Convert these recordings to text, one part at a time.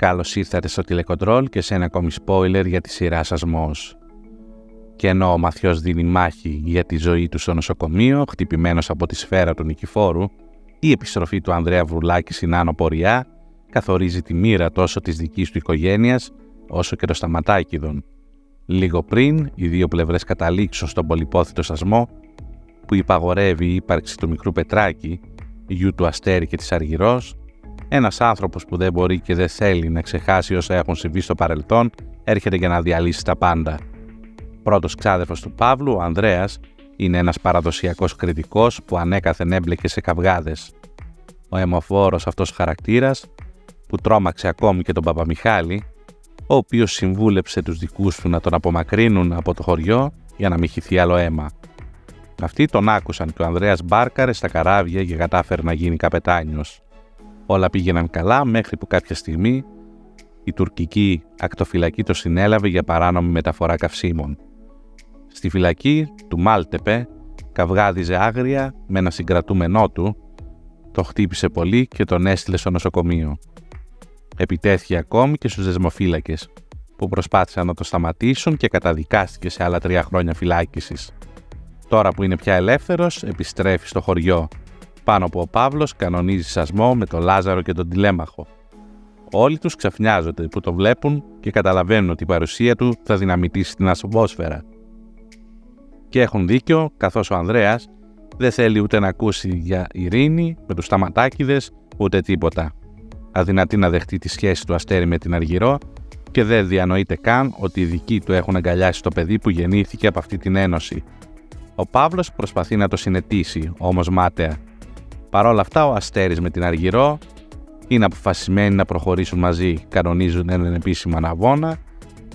Καλώς ήρθατε στο τηλεκοντρόλ και σε ένα ακόμη spoiler για τη σειρά Σασμός. Και ενώ ο Μαθιός δίνει μάχη για τη ζωή του στο νοσοκομείο, χτυπημένος από τη σφαίρα του Νικηφόρου, η επιστροφή του Ανδρέα Βρουλάκη στην Άνω Ποριά καθορίζει τη μοίρα τόσο της δικής του οικογένειας, όσο και των Σταματάκηδων. Λίγο πριν, οι δύο πλευρές καταλήξουν στον πολυπόθητο σασμό που υπαγορεύει η ύπαρξη του μικρού Πετράκη, γιου του Αστέρη και της Αργυρός, ένας άνθρωπος που δεν μπορεί και δεν θέλει να ξεχάσει όσα έχουν συμβεί στο παρελθόν, έρχεται για να διαλύσει τα πάντα. Πρώτος ξάδερφος του Παύλου, ο Ανδρέας, είναι ένας παραδοσιακός κριτικός που ανέκαθεν έμπλεκε σε καυγάδες. Ο αιμοφόρος αυτός χαρακτήρας, που τρόμαξε ακόμη και τον Παπαμιχάλη, ο οποίος συμβούλεψε τους δικούς του να τον απομακρύνουν από το χωριό για να μην χυθεί άλλο αίμα. Αυτοί τον άκουσαν και ο Ανδρέας μπάρκαρε στα καράβια και κατάφερε να γίνει καπετάνιος. Όλα πήγαιναν καλά μέχρι που κάποια στιγμή η τουρκική ακτοφυλακή το συνέλαβε για παράνομη μεταφορά καυσίμων. Στη φυλακή του Μάλτεπε καυγάδιζε άγρια με ένα συγκρατούμενό του, το χτύπησε πολύ και τον έστειλε στο νοσοκομείο. Επιτέθηκε ακόμη και στους δεσμοφύλακες, που προσπάθησαν να το σταματήσουν και καταδικάστηκε σε άλλα τρία χρόνια φυλάκισης. Τώρα που είναι πια ελεύθερος, επιστρέφει στο χωριό, πάνω που ο Παύλος κανονίζει σασμό με τον Λάζαρο και τον Τηλέμαχο. Όλοι τους ξαφνιάζονται που το βλέπουν και καταλαβαίνουν ότι η παρουσία του θα δυναμητήσει την ατμόσφαιρα. Και έχουν δίκιο, καθώς ο Ανδρέας δεν θέλει ούτε να ακούσει για ειρήνη με τους σταματάκιδες, ούτε τίποτα. Αδυνατεί να δεχτεί τη σχέση του Αστέρι με την Αργυρό και δεν διανοείται καν ότι οι δικοί του έχουν αγκαλιάσει το παιδί που γεννήθηκε από αυτή την ένωση. Ο Παύλος προσπαθεί να το συνετίσει, όμως μάταια. Παρ' όλα αυτά, ο Αστέρης με την Αργυρό είναι αποφασισμένοι να προχωρήσουν μαζί, κανονίζουν έναν επίσημο αναβόνα,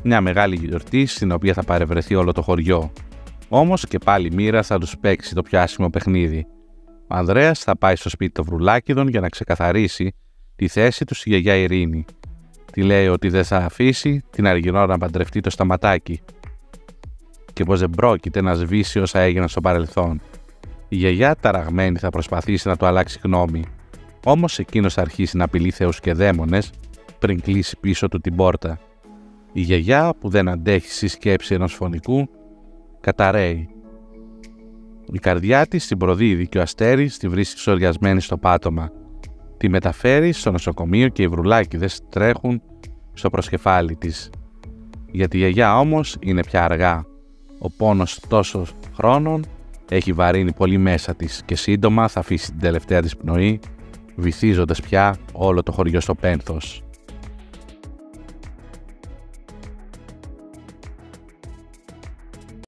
μια μεγάλη γιορτή στην οποία θα παρευρεθεί όλο το χωριό. Όμως και πάλι η μοίρα θα τους παίξει το πιο άσχημο παιχνίδι. Ο Ανδρέας θα πάει στο σπίτι των Βρουλάκηδων για να ξεκαθαρίσει τη θέση του στη γιαγιά Ειρήνη. Τη λέει ότι δεν θα αφήσει την Αργυρό να παντρευτεί το σταματάκι και πως δεν πρόκειται να σβήσει όσα έγιναν στο παρελθόν. Η γιαγιά ταραγμένη θα προσπαθήσει να του αλλάξει γνώμη, όμως εκείνος θα αρχίσει να απειλεί θεούς και δαίμονες πριν κλείσει πίσω του την πόρτα. Η γιαγιά που δεν αντέχει στη σκέψη ενός φωνικού καταραίει. Η καρδιά της την προδίδει και ο αστέρης τη βρίσκει ξοριασμένη στο πάτωμα. Τη μεταφέρει στο νοσοκομείο και οι βρουλάκιδες τρέχουν στο προσκεφάλι της. Για τη γιαγιά όμως είναι πια αργά. Ο πόνος τόσο χρόνων έχει βαρύνει πολύ μέσα της και σύντομα θα αφήσει την τελευταία της πνοή βυθίζοντας πια όλο το χωριό στο πένθος.